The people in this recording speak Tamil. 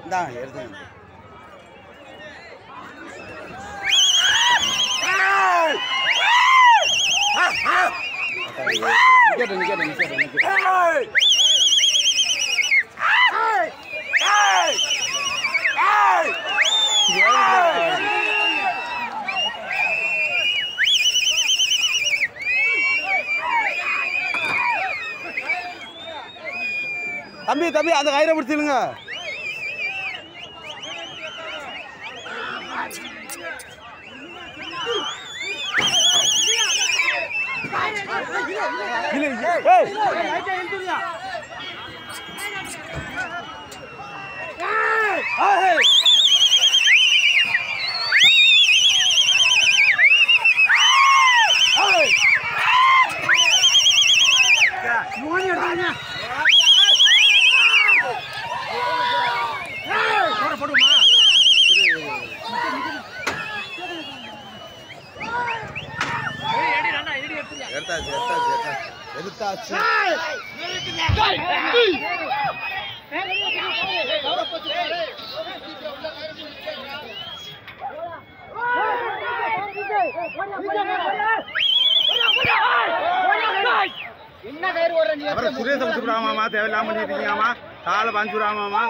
இந்தாங்க எடுத்துங்க நிக்கட்டும் நிக்கட்டும் நிக்கட்டும் நிக்கட்டும். தம்பி தம்பி அந்த கயிறை பிடிச்சிருங்க எடுத்தாச்சு எடுத்தாச்சு எடுத்தாச்சு. எடுத்தாச்சு. அப்புறம் சுரேஷை தேவையில்லாம பண்ணிட்டு இருக்கீங்கம்மா. காலை பஞ்சு விடாமாமா